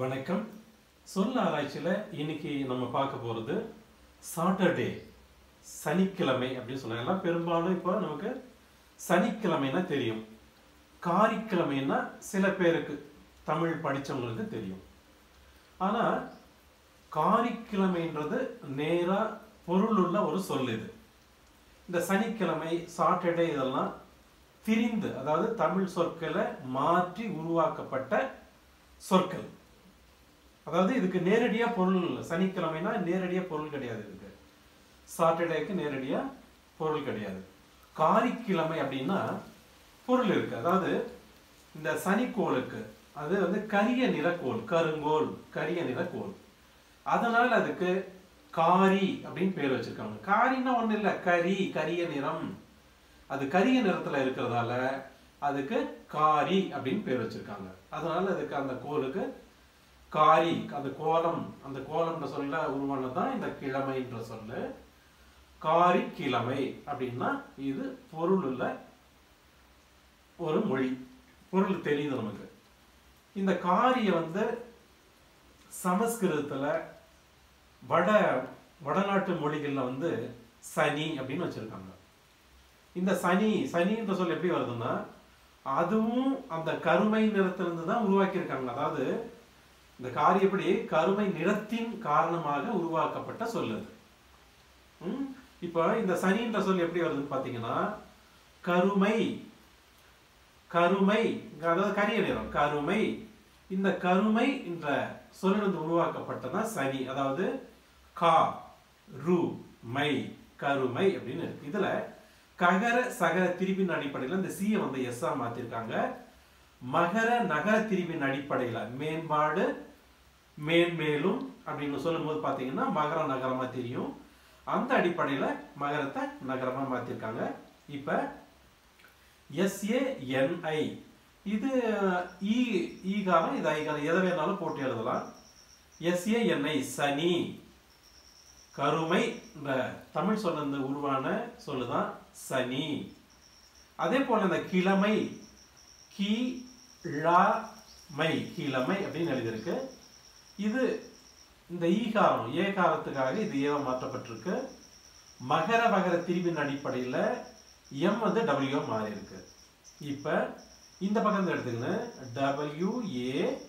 வணக்கம். சொல் ஆராய்ச்சியில் இன்னைக்கு நம்ம பார்க்க போகிறது சாட்டர்டே சனிக்கிழமை அப்படின்னு சொன்னாங்க. பெரும்பாலும் இப்போ நமக்கு சனிக்கிழமைனா தெரியும். காரிக்கிழமைன்னா சில பேருக்கு தமிழ் படித்தவங்களுக்கு தெரியும். ஆனால் காரிக்கிழமைன்றது நேராக பொருளுள்ள ஒரு சொல் இது. இந்த சனிக்கிழமை சாட்டர்டே இதெல்லாம் திரிந்து அதாவது தமிழ் சொற்களை மாற்றி உருவாக்கப்பட்ட சொற்கள். அதாவது இதுக்கு நேரடியாக பொருள் இல்லை. சனிக்கிழமைனா நேரடியாக பொருள் கிடையாது இதுக்கு. சாட்டர்டேக்கு நேரடியாக பொருள் கிடையாது. காரிக்கிழமை அப்படின்னா பொருள் இருக்குது அதாவது இந்த சனிக்கோளுக்கு அது வந்து கரிய நிறக்கோள் கருங்கோல் கரிய நிறக்கோள். அதனால் அதுக்கு காரி அப்படின்னு பேர் வச்சுருக்காங்க. காரின்னா ஒன்றும் இல்லை. கரி கரிய நிறம். அது கரிய நிறத்தில் இருக்கிறதால அதுக்கு காரி அப்படின்னு பேர் வச்சிருக்காங்க. அதனால் அதுக்கு அந்த கோளுக்கு காரி அந்த கோலம் அந்த கோலம்ன்ற சொல்ல உருவானதுதான் இந்த கிழமைன்ற சொல்லு. காரி கிழமை அப்படின்னா இது பொருள் உள்ள ஒரு மொழி. பொருள் தெரியுது நமக்கு. இந்த காரியை வந்து சமஸ்கிருதத்தில் வட வடநாட்டு மொழிகளில் வந்து சனி அப்படின்னு வச்சுருக்காங்க. இந்த சனி சனின்ற சொல் எப்படி வருதுன்னா அதுவும் அந்த கருமை நிறத்திலிருந்து தான் உருவாக்கியிருக்காங்க. அதாவது இந்த காரியப்படி கருமை நிறத்தின் காரணமாக உருவாக்கப்பட்ட சொல் அது இப்போ இந்த சனின்ற சொல் எப்படி வருதுன்னு பார்த்தீங்கன்னா கருமை கருமை அதாவது கரிய நிறம் கருமை. இந்த கருமை என்ற சொல்லிலிருந்து உருவாக்கப்பட்டதான் சனி அதாவது கா ரு மை கருமை அப்படின்னு இருக்கு. இதுல ககர சகர திருப்பின் அடிப்படையில் இந்த சியை வந்து எஸ்ஸா மாத்திருக்காங்க. மகர நகர திரிவின் அடிப்படையில் மேம்பாடு மேன்மேலும் அப்படின்னு சொல்லும்போது பார்த்தீங்கன்னா மகர நகரமாக தெரியும். அந்த அடிப்படையில் மகரத்தை நகரமாக மாற்றிருக்காங்க இப்போ எஸ்ஏஎன்ஐ இது e, e ஈ ஈகாரம் இது ஐகாரம் எதை வேணாலும் போட்டு எழுதலாம். எஸ்ஏஎன்ஐ சனி. கருமை இந்த தமிழ் சொல்ல உருவான சொல்லுதான் சனி. அதே போல் இந்த கிழமை கி ழா மை கிழமை அப்படின்னு எழுதியிருக்கு. இது இந்த ஈகாரம் ஏகாரத்துக்காக இது ஏவ மாற்றப்பட்டிருக்கு. மகர மகர திரிவின் அடிப்படையில் எம் வந்து டபிள்யூ மாறி இருக்கு இப்போ இந்த பக்கம் எடுத்துக்கின்னு W A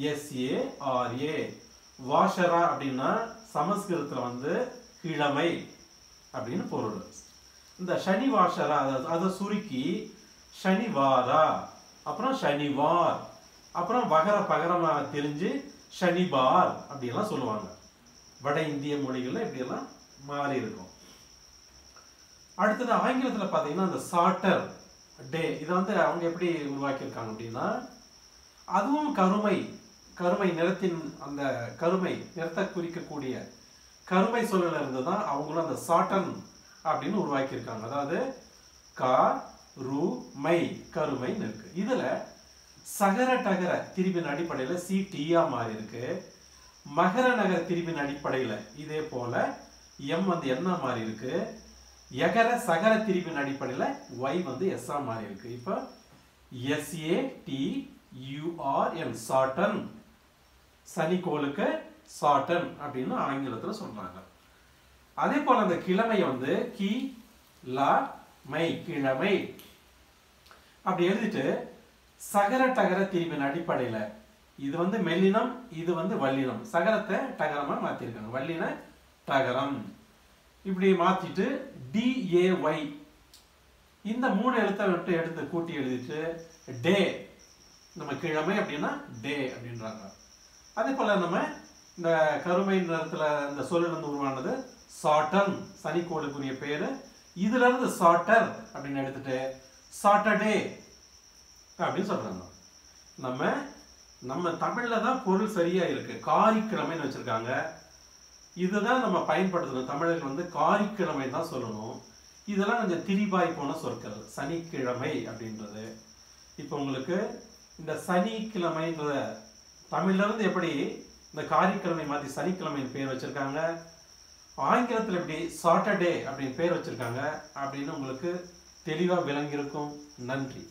S A R A வாஷரா அப்படின்னா சமஸ்கிருதத்தில் வந்து கிழமை அப்படின்னு பொருள். இந்த சனி வாஷரா அதை- அதை சுருக்கி சனிவாரா அப்புறம் சனிவார். அப்புறம் வகர பகரமாக தெரிஞ்சு சனிபார் அப்படியெல்லாம் சொல்லுவாங்க. வட இந்திய மொழிகள்ல இப்படியெல்லாம் மாறி இருக்கும். அடுத்தது ஆங்கிலத்துல பாத்தீங்கன்னா அந்த சாட்டர் டே இதை வந்து அவங்க எப்படி உருவாக்கியிருக்காங்க அப்படின்னா அதுவும் கருமை கருமை நிறத்தின் அந்த கருமை நிறத்தை குறிக்கக்கூடிய கருமை சொல்லல இருந்து தான் அவங்களும் அந்த சாட்டன் அப்படின்னு உருவாக்கியிருக்காங்க. அதாவது கா மை கருமைன்னு இருக்கு. இதுல சகர டகர திரிபின் அடிப்படையில சி டீயா மாறி இருக்கு மகர நகர திரிபின் அடிப்படையில இதே போல எம் வந்து என்ன மாறி இருக்கு எகர சகர திரிபின் அடிப்படையில ஒய் வந்து எஸ்ஆ மாறி இருக்கு இப்போ S A T U R N Saturn சனிக்கோளுக்கு Saturn அப்படின்னு ஆங்கிலத்துல சொல்றாங்க. அதே போல அந்த கிழமை வந்து கி லா மை கிழமை. அப்படி எழுதிட்டு சகர டகர திரிபின் அடிப்படையில் இது வந்து மெல்லினம் இது வந்து வல்லினம். சகரத்தை டகரமாக மாற்றிருக்காங்க வல்லின டகரம். இப்படி மாற்றிட்டு டிஏஒய் இந்த மூணு எழுத்தை விட்டு எடுத்து கூட்டி எழுதிட்டு டே. நம்ம கிழமை அப்படின்னா டே அப்படின்றாங்க. அதே போல் நம்ம இந்த கருமை நிறத்தில் இந்த சொல்லிலிருந்து உருவானது சாட்டன் சனிக்கோளுக்குரிய பேர் இதுல இருந்து சாட்டர் அப்படின்னு எடுத்துட்டு சாட்டர்டே அப்படின்னு சொல்றாங்க. நம்ம நம்ம தமிழில் தான் பொருள் சரியா இருக்கு. காரிக்கிழமைன்னு வச்சிருக்காங்க. இதுதான் நம்ம பயன்படுத்தணும். தமிழர்கள் வந்து காரிக்கிழமை தான் சொல்லணும். இதெல்லாம் கொஞ்சம் திரிபாய் போன சொற்கள். சனிக்கிழமை அப்படின்றது. இப்போ உங்களுக்கு இந்த சனிக்கிழமைன்ற தமிழ்ல இருந்து எப்படி இந்த காரிக்கிழமை மாற்றி சனிக்கிழமைன்னு பேர் வச்சிருக்காங்க? ஆங்கிலத்தில் எப்படி சாட்டர்டே அப்படின்னு பேர் வச்சுருக்காங்க அப்படின்னு உங்களுக்கு தெளிவாக விளங்கியிருக்கும். நன்றி.